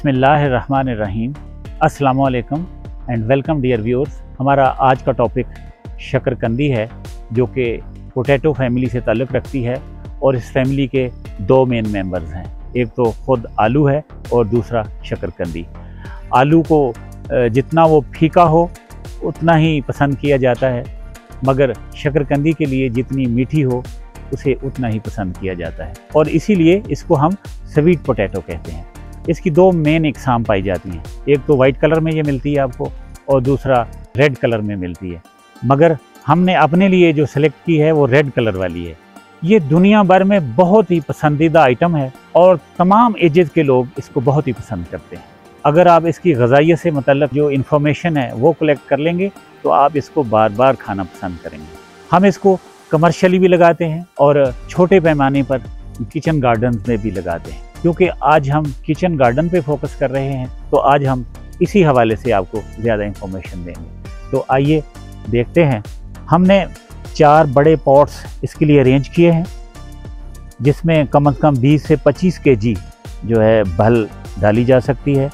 बिस्मिल्लाहिर्रहमानिर्रहीम। अस्सलाम and welcome dear viewers. हमारा आज का टॉपिक शकरकंदी है, जो कि पोटैटो फैमिली से ताल्लुक़ रखती है और इस फैमिली के दो मेन मेंबर्स हैं। एक तो ख़ुद आलू है और दूसरा शकरकंदी। आलू को जितना वो फीका हो, उतना ही पसंद किया जाता है, मगर शकरकंदी के लिए जितनी मीठी हो, उसे उतना ही पसंद किया जाता है। और इसीलिए इसको हम स्वीट पोटैटो कहते हैं। इसकी दो मेन इकसाम पाई जाती हैं। एक तो वाइट कलर में ये मिलती है आपको और दूसरा रेड कलर में मिलती है। मगर हमने अपने लिए जो सेलेक्ट की है वो रेड कलर वाली है। ये दुनिया भर में बहुत ही पसंदीदा आइटम है और तमाम एजेस के लोग इसको बहुत ही पसंद करते हैं। अगर आप इसकी गजाइत से मतलब जो इन्फॉर्मेशन है वो कलेक्ट कर लेंगे तो आप इसको बार बार खाना पसंद करेंगे। हम इसको कमर्शियली भी लगाते हैं और छोटे पैमाने पर किचन गार्डन में भी लगाते हैं। क्योंकि आज हम किचन गार्डन पे फोकस कर रहे हैं तो आज हम इसी हवाले से आपको ज़्यादा इंफॉर्मेशन देंगे। तो आइए देखते हैं। हमने चार बड़े पॉट्स इसके लिए अरेंज किए हैं, जिसमें कम अज़ कम 20 से 25 के जी जो है भल डाली जा सकती है।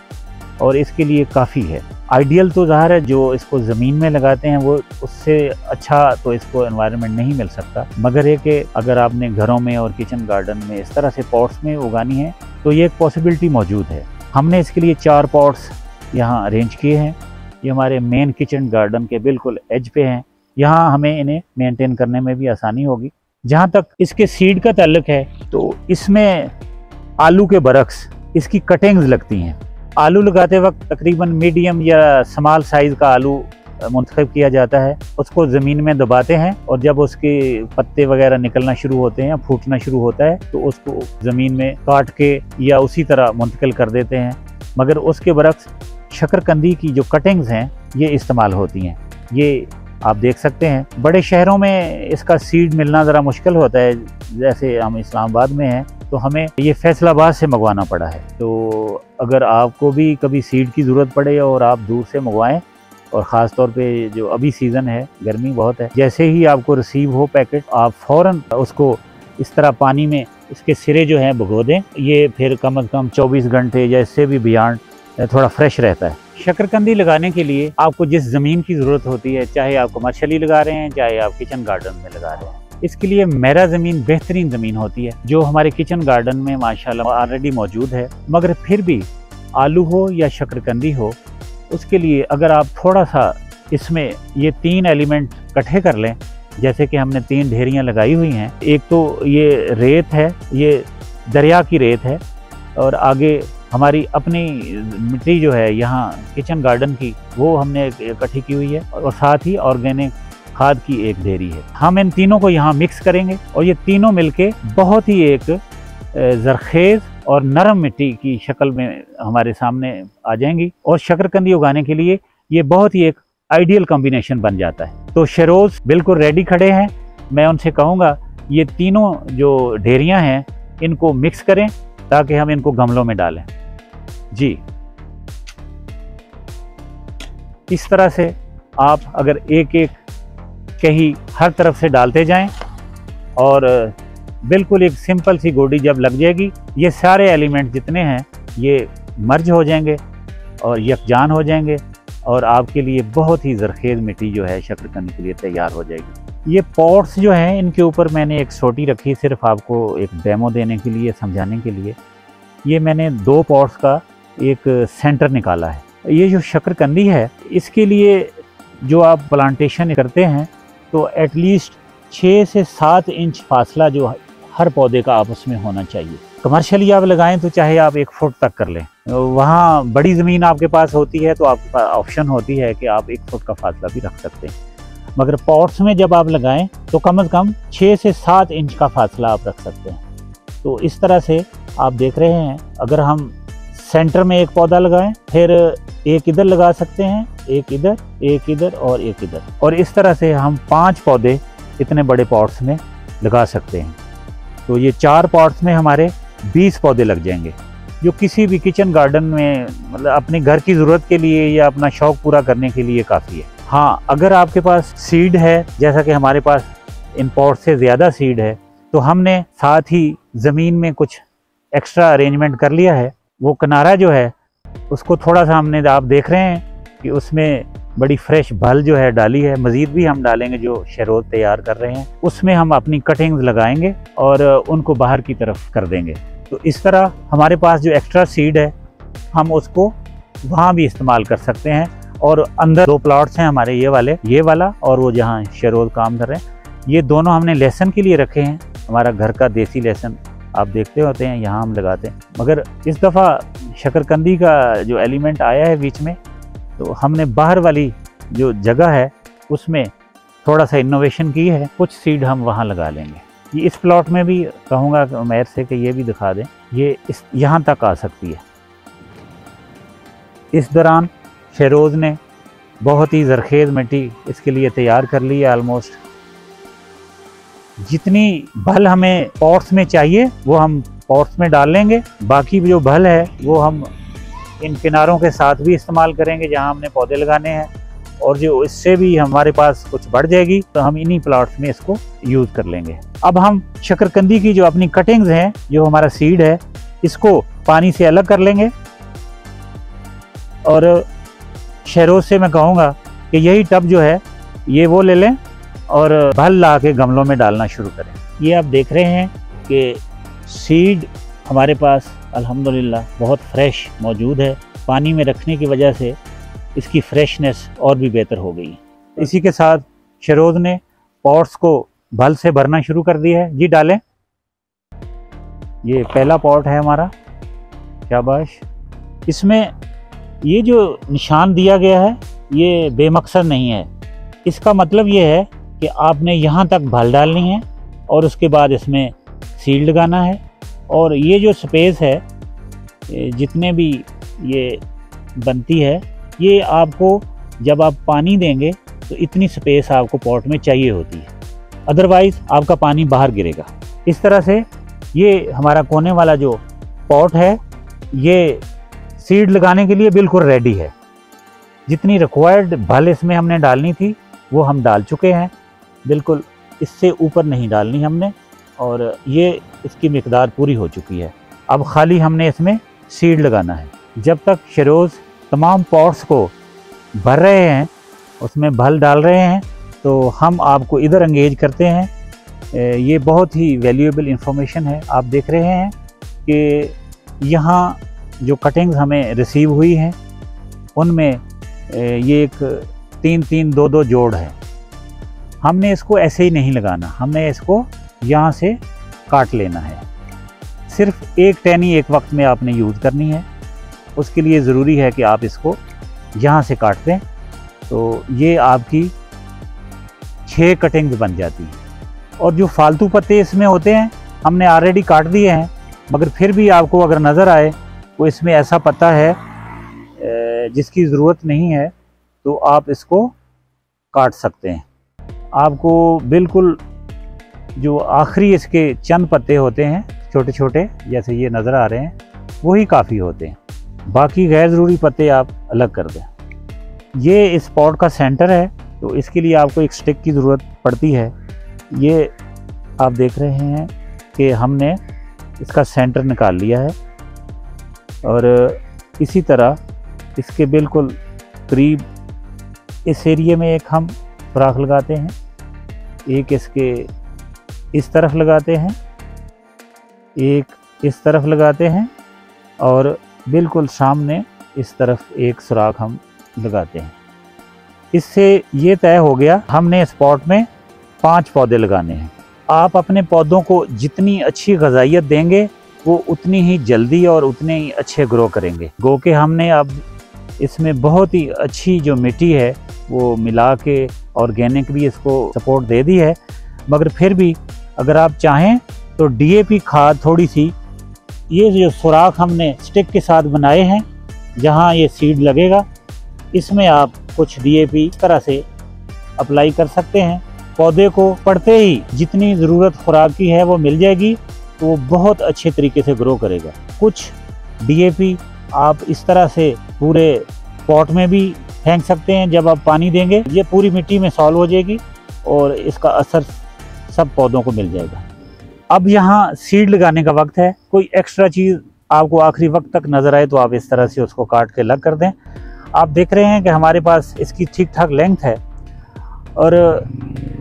और इसके लिए काफ़ी है। आइडियल तो ज़ाहिर है, जो इसको ज़मीन में लगाते हैं, वो उससे अच्छा तो इसको एनवायरनमेंट नहीं मिल सकता। मगर ये कि अगर आपने घरों में और किचन गार्डन में इस तरह से पॉट्स में उगानी है तो ये एक पॉसिबिलिटी मौजूद है। हमने इसके लिए चार पॉट्स यहाँ अरेंज किए हैं। ये हमारे मेन किचन गार्डन के बिल्कुल एज पे हैं। यहाँ हमें इन्हें मेंटेन करने में भी आसानी होगी। जहाँ तक इसके सीड का ताल्लुक है तो इसमें आलू के बरक्स, इसकी कटिंग्स लगती हैं। आलू लगाते वक्त तकरीबन मीडियम या स्मॉल साइज़ का आलू मुंतखब किया जाता है। उसको ज़मीन में दबाते हैं और जब उसके पत्ते वगैरह निकलना शुरू होते हैं फूटना शुरू होता है तो उसको ज़मीन में काट के या उसी तरह मुंतकिल कर देते हैं। मगर उसके बरक्स शकरकंदी की जो कटिंग्स हैं, ये इस्तेमाल होती हैं। ये आप देख सकते हैं। बड़े शहरों में इसका सीड मिलना ज़रा मुश्किल होता है, जैसे हम इस्लामाबाद में हैं। तो हमें ये फैसलाबाद से मंगवाना पड़ा है। तो अगर आपको भी कभी सीड की ज़रूरत पड़े और आप दूर से मंगवाएँ, और ख़ास तौर पे जो अभी सीज़न है, गर्मी बहुत है, जैसे ही आपको रिसीव हो पैकेट आप फ़ौर उसको इस तरह पानी में इसके सिरे जो हैं भगो दें। ये फिर कम अज़ कम 24 घंटे या इससे भी बियॉन्ड थोड़ा फ्रेश रहता है। शकरकंदी लगाने के लिए आपको जिस ज़मीन की ज़रूरत होती है, चाहे आप कमर्शली लगा रहे हैं, चाहे आप किचन गार्डन में लगा रहे हैं इसके लिए मेरा ज़मीन बेहतरीन ज़मीन होती है, जो हमारे किचन गार्डन में माशाल्लाह ऑलरेडी मौजूद है। मगर फिर भी आलू हो या शकरकंदी हो, उसके लिए अगर आप थोड़ा सा इसमें ये तीन एलिमेंट इकट्ठे कर लें, जैसे कि हमने तीन ढेरियाँ लगाई हुई हैं, एक तो ये रेत है, ये दरिया की रेत है, और आगे हमारी अपनी मिट्टी जो है, यहाँ किचन गार्डन की, वो हमने इकट्ठी की हुई है, और साथ ही ऑर्गेनिक खाद की एक ढेरी है। हम इन तीनों को यहाँ मिक्स करेंगे और ये तीनों मिलके बहुत ही एक जरखेज़ और नरम मिट्टी की शक्ल में हमारे सामने आ जाएँगी और शकरकंदी उगाने के लिए ये बहुत ही एक आइडियल कॉम्बिनेशन बन जाता है। तो शेरोज़ बिल्कुल रेडी खड़े हैं। मैं उनसे कहूँगा, ये तीनों जो ढेरियाँ हैं, इनको मिक्स करें ताकि हम इनको गमलों में डालें। जी। इस तरह से आप अगर एक एक कहीं हर तरफ़ से डालते जाएँ और बिल्कुल एक सिंपल सी गोडी जब लग जाएगी, ये सारे एलिमेंट जितने हैं, ये मर्ज हो जाएँगे और यकजान हो जाएँगे और आपके लिए बहुत ही जरखेज़ मिट्टी जो है शकरकंद के लिए तैयार हो जाएगी। ये पॉट्स जो हैं, इनके ऊपर मैंने एक सोटी रखी सिर्फ़ आपको एक डेमो देने के लिए, समझाने के लिए। ये मैंने दो पॉट्स का एक सेंटर निकाला है। ये जो शकरकंदी है, इसके लिए जो आप प्लांटेशन करते हैं तो एटलीस्ट छः से सात इंच फासला जो हर पौधे का आपस में होना चाहिए। कमर्शियली आप लगाएँ तो चाहे आप एक फुट तक कर लें। वहाँ बड़ी ज़मीन आपके पास होती है तो आपके पास ऑप्शन होती है कि आप एक फुट का फासला भी रख सकते हैं। मगर पॉट्स में जब आप लगाएँ तो कम अज़ कम छः से सात इंच का फासला आप रख सकते हैं। तो इस तरह से आप देख रहे हैं, अगर हम सेंटर में एक पौधा लगाएँ, फिर एक इधर लगा सकते हैं, एक इधर एक इधर और एक इधर। और इस तरह से हम पाँच पौधे इतने बड़े पॉट्स में लगा सकते हैं। तो ये चार पॉट्स में हमारे बीस पौधे लग जाएँगे, जो किसी भी किचन गार्डन में मतलब अपने घर की ज़रूरत के लिए या अपना शौक़ पूरा करने के लिए काफ़ी है। हाँ अगर आपके पास सीड है, जैसा कि हमारे पास इन पॉट से ज़्यादा सीड है तो हमने साथ ही ज़मीन में कुछ एक्स्ट्रा अरेंजमेंट कर लिया है वो किनारा जो है, उसको थोड़ा सा हमने आप देख रहे हैं कि उसमें बड़ी फ्रेश भल जो है डाली है। मज़ीद भी हम डालेंगे जो शहरोज तैयार कर रहे हैं। उसमें हम अपनी कटिंग्स लगाएँगे और उनको बाहर की तरफ़ कर देंगे। तो इस तरह हमारे पास जो एक्स्ट्रा सीड है, हम उसको वहाँ भी इस्तेमाल कर सकते हैं और अंदर दो प्लाट्स हैं हमारे ये वाले, ये वाला और वो जहाँ शेरोज काम कर रहे हैं। ये दोनों हमने लहसन के लिए रखे हैं। हमारा घर का देसी लहसन आप देखते होते हैं, यहाँ हम लगाते हैं। मगर इस दफ़ा शकरकंदी का जो एलिमेंट आया है बीच में तो हमने बाहर वाली जो जगह है, उसमें थोड़ा सा इनोवेशन की है। कुछ सीड हम वहाँ लगा लेंगे। ये इस प्लॉट में भी कहूँगा मैर से कि ये भी दिखा दें, ये इस, यहाँ तक आ सकती है। इस दौरान शेरोज़ ने बहुत ही जरखेज़ मिट्टी इसके लिए तैयार कर ली है आलमोस्ट जितनी भल हमें पॉट्स में चाहिए, वो हम पॉट्स में डाल लेंगे। बाकी जो भल है, वो हम इन किनारों के साथ भी इस्तेमाल करेंगे, जहाँ हमने पौधे लगाने हैं। और जो इससे भी हमारे पास कुछ बढ़ जाएगी तो हम इन्हीं प्लाट्स में इसको यूज़ कर लेंगे। अब हम शकरकंदी की जो अपनी कटिंग्स हैं, जो हमारा सीड है, इसको पानी से अलग कर लेंगे। और शहरों से मैं कहूँगा कि यही टब जो है, ये वो ले लें। और भल ला के गमलों में डालना शुरू करें। ये आप देख रहे हैं कि सीड हमारे पास, अल्हम्दुलिल्लाह, बहुत फ्रेश मौजूद है। पानी में रखने की वजह से इसकी फ्रेशनेस और भी बेहतर हो गई। इसी के साथ शरोज ने पॉट्स को भल से भरना शुरू कर दिया है। जी, डालें। ये पहला पॉट है हमारा। शाबाश। इसमें ये जो निशान दिया गया है, ये बेमकसद नहीं है। इसका मतलब ये है कि आपने यहाँ तक भल डालनी है और उसके बाद इसमें सील लगाना है। और ये जो स्पेस है जितने भी ये बनती है, ये आपको जब आप पानी देंगे तो इतनी स्पेस आपको पॉट में चाहिए होती है। अदरवाइज़ आपका पानी बाहर गिरेगा। इस तरह से ये हमारा कोने वाला जो पॉट है, ये सीड लगाने के लिए बिल्कुल रेडी है। जितनी रिक्वायर्ड भल इसमें हमने डालनी थी, वो हम डाल चुके हैं। बिल्कुल इससे ऊपर नहीं डालनी हमने और ये इसकी मकदार पूरी हो चुकी है। अब खाली हमने इसमें सीड लगाना है। जब तक शरोज़ तमाम पॉट्स को भर रहे हैं, उसमें भल डाल रहे हैं तो हम आपको इधर अंगेज करते हैं। ये बहुत ही वैल्यूएबल इंफॉर्मेशन है। आप देख रहे हैं कि यहाँ जो कटिंग्स हमें रिसीव हुई हैं, उनमें ये एक तीन तीन दो दो जोड़ है। हमने इसको ऐसे ही नहीं लगाना। हमने इसको यहाँ से काट लेना है। सिर्फ़ एक टैनी एक वक्त में आपने यूज़ करनी है। उसके लिए ज़रूरी है कि आप इसको यहाँ से काट दें। तो ये आपकी छः कटिंग्स बन जाती हैं। और जो फालतू पत्ते इसमें होते हैं, हमने ऑलरेडी काट दिए हैं, मगर फिर भी आपको अगर नज़र आए वो इसमें ऐसा पत्ता है जिसकी ज़रूरत नहीं है तो आप इसको काट सकते हैं। आपको बिल्कुल जो आखिरी इसके चंद पत्ते होते हैं छोटे छोटे जैसे ये नज़र आ रहे हैं, वही काफ़ी होते हैं। बाकी गैर ज़रूरी पत्ते आप अलग कर दें। ये इस पॉट का सेंटर है तो इसके लिए आपको एक स्टिक की ज़रूरत पड़ती है। ये आप देख रहे हैं कि हमने इसका सेंटर निकाल लिया है, और इसी तरह इसके बिल्कुल करीब इस एरिए में एक हम सुराख लगाते हैं। एक इसके इस तरफ़ लगाते हैं, एक इस तरफ़ लगाते हैं और बिल्कुल सामने इस तरफ़ एक सुराख हम लगाते हैं। इससे ये तय हो गया, हमने स्पॉट में पाँच पौधे लगाने हैं। आप अपने पौधों को जितनी अच्छी गजाइत देंगे, वो उतनी ही जल्दी और उतने ही अच्छे ग्रो करेंगे। गो के हमने अब इसमें बहुत ही अच्छी जो मिट्टी है वो मिला के ऑर्गेनिक भी इसको सपोर्ट दे दी है। मगर फिर भी अगर आप चाहें तो डीएपी खाद थोड़ी सी, ये जो सुराख हमने स्टिक के साथ बनाए हैं, जहाँ ये सीड लगेगा, इसमें आप कुछ डीएपी इस तरह से अप्लाई कर सकते हैं। पौधे को पड़ते ही जितनी ज़रूरत खुराक की है वो मिल जाएगी तो वो बहुत अच्छे तरीके से ग्रो करेगा। कुछ डीएपी आप इस तरह से पूरे पॉट में भी फेंक सकते हैं जब आप पानी देंगे। ये पूरी मिट्टी में सॉल्व हो जाएगी और इसका असर सब पौधों को मिल जाएगा। अब यहाँ सीड लगाने का वक्त है। कोई एक्स्ट्रा चीज़ आपको आखिरी वक्त तक नज़र आए तो आप इस तरह से उसको काट के लग कर दें। आप देख रहे हैं कि हमारे पास इसकी ठीक ठाक लेंथ है और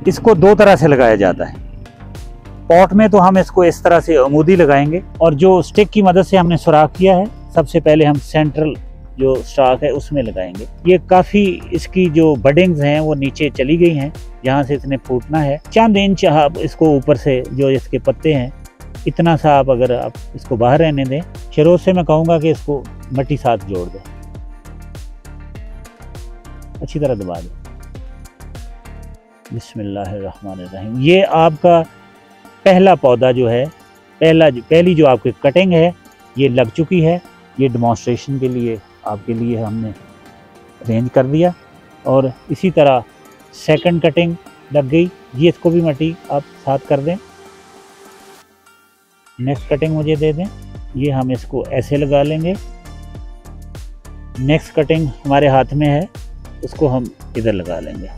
इसको दो तरह से लगाया जाता है। पॉट में तो हम इसको इस तरह से अमूदी लगाएँगे और जो स्टिक की मदद से हमने सुराख किया है, सबसे पहले हम सेंट्रल जो स्टॉक है, उसमें लगाएँगे। ये काफ़ी इसकी जो बडिंग्स हैं, वो नीचे चली गई हैं जहाँ से इसने फूटना है। चंद इंच आप इसको ऊपर से जो इसके पत्ते हैं, इतना सा आप अगर आप इसको बाहर रहने दें शरोज से मैं कहूँगा कि इसको मट्टी साथ जोड़ दें। अच्छी तरह दबा दें। बिस्मिल्लाहिर्रहमानिर्रहीम। ये आपका पहला पौधा जो है, पहला पहली जो आपकी कटिंग है, ये लग चुकी है। ये डिमॉन्स्ट्रेशन के लिए आपके लिए हमने अरेंज कर दिया। और इसी तरह सेकंड कटिंग लग गई। ये इसको भी मटी आप साथ कर दें। नेक्स्ट कटिंग मुझे दे दें। ये हम इसको ऐसे लगा लेंगे। नेक्स्ट कटिंग हमारे हाथ में है। उसको हम इधर लगा लेंगे।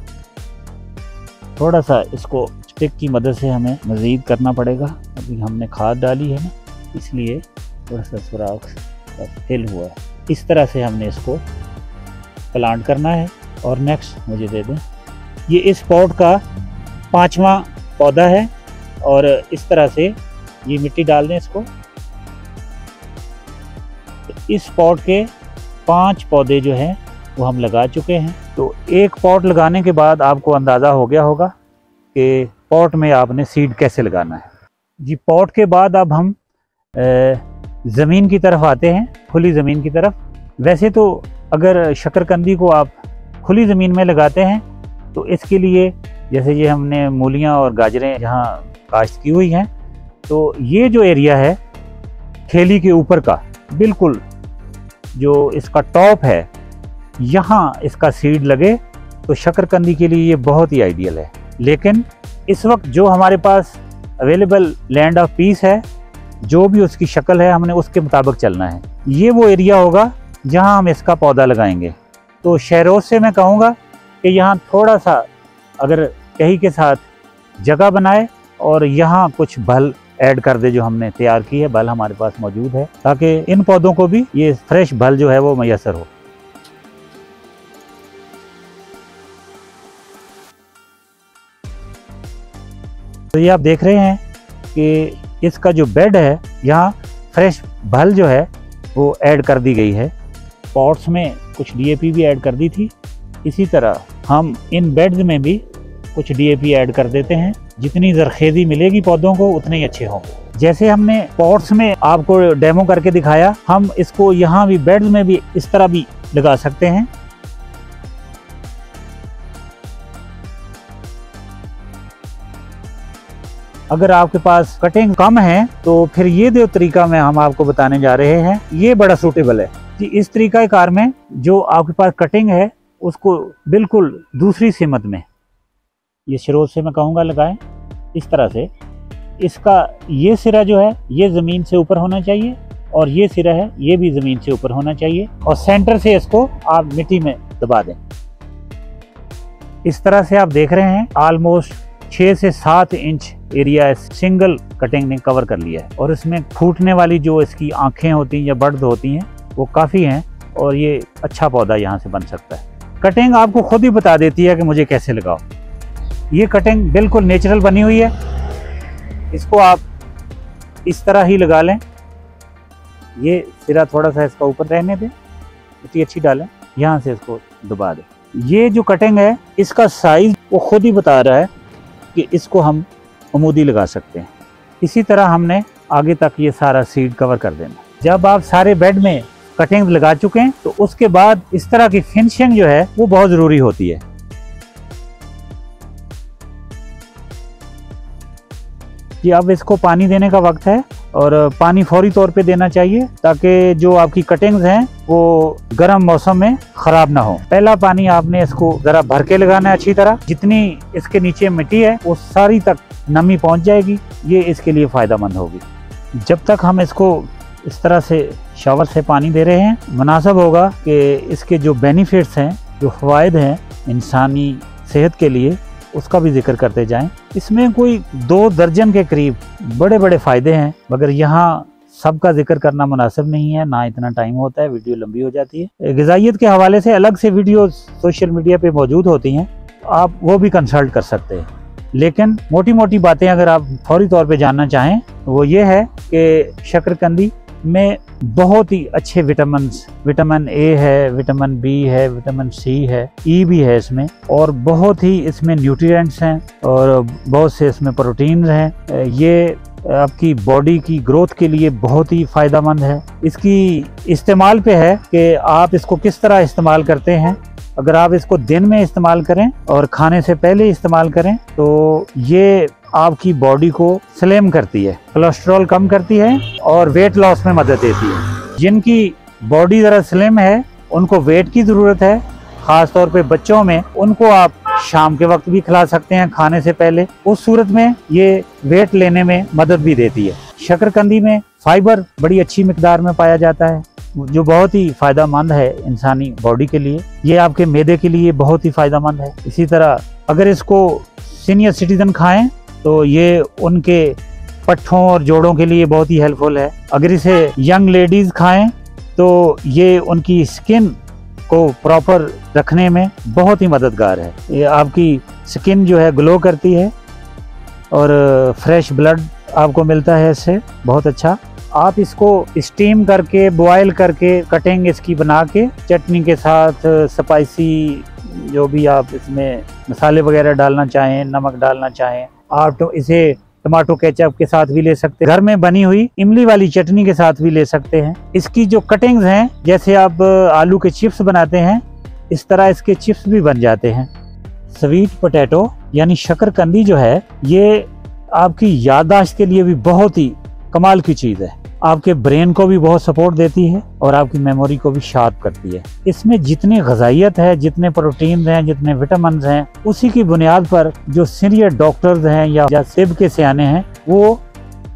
थोड़ा सा इसको स्टिक की मदद से हमें मज़ीद करना पड़ेगा। अभी हमने खाद डाली है ना, इसलिए थोड़ा सा सुराख फिल हुआ है। इस तरह से हमने इसको प्लांट करना है और नेक्स्ट मुझे दे दें। ये इस पॉट का पांचवा पौधा है और इस तरह से ये मिट्टी डाल दें इसको। इस पॉट के पाँच पौधे जो हैं, वो हम लगा चुके हैं। तो एक पॉट लगाने के बाद आपको अंदाज़ा हो गया होगा कि पॉट में आपने सीड कैसे लगाना है। जी पॉट के बाद अब हम ज़मीन की तरफ़ आते हैं, खुली ज़मीन की तरफ़। वैसे तो अगर शकरकंदी को आप खुली ज़मीन में लगाते हैं तो इसके लिए जैसे ये हमने मूलियाँ और गाजरें जहाँ काश्त की हुई हैं तो ये जो एरिया है, खेली के ऊपर का, बिल्कुल जो इसका टॉप है, यहाँ इसका सीड लगे तो शकरकंदी के लिए ये बहुत ही आइडियल है। लेकिन इस वक्त जो हमारे पास अवेलेबल लैंड ऑफ़ पीस है जो भी उसकी शक्ल है, हमने उसके मुताबिक चलना है। ये वो एरिया होगा जहाँ हम इसका पौधा लगाएँगे। तो शहरोज से मैं कहूँगा कि यहाँ थोड़ा सा अगर कहीं के साथ जगह बनाए और यहाँ कुछ भल ऐड कर दे जो हमने तैयार की है। भल हमारे पास मौजूद है, ताकि इन पौधों को भी ये फ्रेश भल जो है वो मैसर हो। तो ये आप देख रहे हैं कि इसका जो बेड है, यहाँ फ्रेश भल जो है, वो ऐड कर दी गई है। पॉट्स में कुछ डीएपी भी ऐड कर दी थी। इसी तरह हम इन बेड्स में भी कुछ डीएपी ऐड कर देते हैं। जितनी जरखेजी मिलेगी पौधों को, उतने ही अच्छे होंगे। जैसे हमने पॉट्स में आपको डेमो करके दिखाया, हम इसको यहाँ भी बेड्स में भी इस तरह भी लगा सकते हैं। अगर आपके पास कटिंग कम है तो फिर ये जो तरीका मैं हम आपको बताने जा रहे हैं। ये बड़ा सूटेबल है। कि इस तरीका कार में जो आपके पास कटिंग है, उसको बिल्कुल दूसरी सीमत में। ये शरोज से मैं कहूँगा लगाएँ। इस तरह से। इसका ये सिरा जो है, ये ज़मीन से ऊपर होना चाहिए और ये सिरा है, ये भी ज़मीन से ऊपर होना चाहिए और सेंटर से इसको आप मिट्टी में दबा दें। इस तरह से आप देख रहे हैं ऑलमोस्ट छः से सात इंच एरिया सिंगल कटिंग ने कवर कर लिया है। और इसमें फूटने वाली जो इसकी आँखें होती हैं या बर्द होती हैं, वो काफ़ी हैं और ये अच्छा पौधा यहाँ से बन सकता है। कटिंग आपको खुद ही बता देती है कि मुझे कैसे लगाओ। ये कटिंग बिल्कुल नेचुरल बनी हुई है। इसको आप इस तरह ही लगा लें। ये सिरा थोड़ा सा इसका ऊपर रहने दें। इतनी अच्छी डालें। यहाँ से इसको दबा दें। ये जो कटिंग है, इसका साइज़ वो खुद ही बता रहा है। कि इसको हम अमूदी लगा सकते हैं। इसी तरह हमने आगे तक ये सारा सीड कवर कर देना। जब आप सारे बेड में कटिंग लगा चुके हैं तो उसके बाद इस तरह की फिनिशिंग जो है, वो बहुत ज़रूरी होती है। कि अब इसको पानी देने का वक्त है और पानी फौरी तौर पे देना चाहिए ताकि जो आपकी कटिंग्स हैं, वो गर्म मौसम में खराब ना हो। पहला पानी आपने इसको जरा भर के लगाना है अच्छी तरह। जितनी इसके नीचे मिट्टी है, वो सारी तक नमी पहुँच जाएगी। ये इसके लिए फ़ायदा होगी। जब तक हम इसको इस तरह से शावर से पानी दे रहे हैं, मुनासब होगा कि इसके जो बेनिफिट्स हैं, जो फ़वाद हैं, इंसानी सेहत के लिए उसका भी ज़िक्र करते जाएँ। इसमें कोई दो दर्जन के करीब बड़े बड़े फ़ायदे हैं, मगर यहाँ सबका ज़िक्र करना मुनासिब नहीं है, ना इतना टाइम होता है, वीडियो लंबी हो जाती है। गजाइत के हवाले से अलग से वीडियो सोशल मीडिया पे मौजूद होती हैं, आप वो भी कंसल्ट कर सकते हैं। लेकिन मोटी मोटी बातें अगर आप फौरी तौर पे जानना चाहें, वो ये है कि शकरकंदी में बहुत ही अच्छे विटामिन विटामिन ए है विटामिन बी है विटामिन सी है ई भी है इसमें, और बहुत ही इसमें न्यूट्रिएंट्स हैं, और बहुत से इसमें प्रोटीन हैं। ये आपकी बॉडी की ग्रोथ के लिए बहुत ही फ़ायदेमंद है। इसकी इस्तेमाल पे है कि आप इसको किस तरह इस्तेमाल करते हैं। अगर आप इसको दिन में इस्तेमाल करें और खाने से पहले इस्तेमाल करें तो ये आपकी बॉडी को स्लिम करती है कोलेस्ट्रॉल कम करती है और वेट लॉस में मदद देती है। जिनकी बॉडी ज़रा स्लिम है, उनको वेट की ज़रूरत है ख़ास तौर पे बच्चों में, उनको आप शाम के वक्त भी खिला सकते हैं, खाने से पहले। उस सूरत में ये वेट लेने में मदद भी देती है। शकरकंदी में फाइबर बड़ी अच्छी मकदार में पाया जाता है, जो बहुत ही फ़ायदेमंद है इंसानी बॉडी के लिए। ये आपके मैदे के लिए बहुत ही फ़ायदेमंद है। इसी तरह अगर इसको सीनियर सिटीजन खाएँ तो ये उनके पट्ठों और जोड़ों के लिए बहुत ही हेल्पफुल है। अगर इसे यंग लेडीज़ खाएँ तो ये उनकी स्किन को प्रॉपर रखने में बहुत ही मददगार है। ये आपकी स्किन जो है ग्लो करती है और फ्रेश ब्लड आपको मिलता है इससे। बहुत अच्छा। आप इसको स्टीम करके बॉयल करके कटिंग इसकी बना के, चटनी के साथ स्पाइसी जो भी आप इसमें मसाले वगैरह डालना चाहें, नमक डालना चाहें आप तो इसे टमाटो केचप के साथ भी ले सकते हैं। घर में बनी हुई इमली वाली चटनी के साथ भी ले सकते हैं। इसकी जो कटिंग्स हैं, जैसे आप आलू के चिप्स बनाते हैं, इस तरह इसके चिप्स भी बन जाते हैं। स्वीट पोटैटो यानी शकरकंदी जो है, ये आपकी याददाश्त के लिए भी बहुत ही कमाल की चीज़ है। आपके ब्रेन को भी बहुत सपोर्ट देती है और आपकी मेमोरी को भी शार्प करती है। इसमें जितनी गजाइत है जितने प्रोटीन हैं जितने विटामिन हैं उसी की बुनियाद पर जो सीनियर डॉक्टर्स हैं या, या सेब के सियाने हैं वो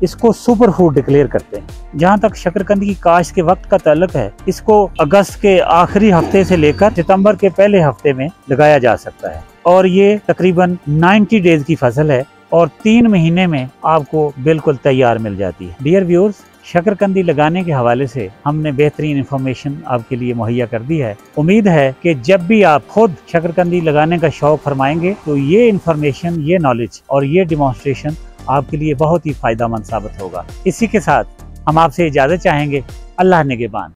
इसको सुपर फ़ूड डिक्लेयर करते हैं। जहाँ तक शकरकंदी की काश के वक्त का तल्लक है इसको अगस्त के आखिरी हफ़्ते से लेकर सितंबर के पहले हफ़्ते में लगाया जा सकता है। और ये तकरीबन 90 डेज़ की फ़सल है और तीन महीने में आपको बिल्कुल तैयार मिल जाती है। डियर व्यूअर्स शकरकंदी लगाने के हवाले से हमने बेहतरीन इन्फॉर्मेशन आपके लिए मुहैया कर दी है। उम्मीद है कि जब भी आप खुद शकरकंदी लगाने का शौक फरमाएँगे तो ये इन्फॉर्मेशन ये नॉलेज और ये डिमॉन्स्ट्रेशन आपके लिए बहुत ही फ़ायदा मंद साबित होगा। इसी के साथ हम आपसे इजाज़त चाहेंगे। अल्लाह निगेबान